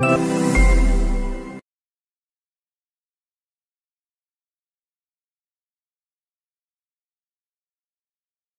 you.